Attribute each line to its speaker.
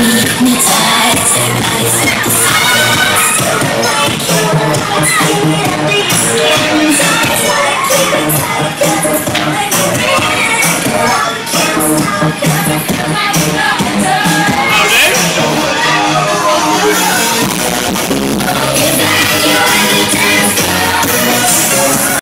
Speaker 1: Hypnotized, eyes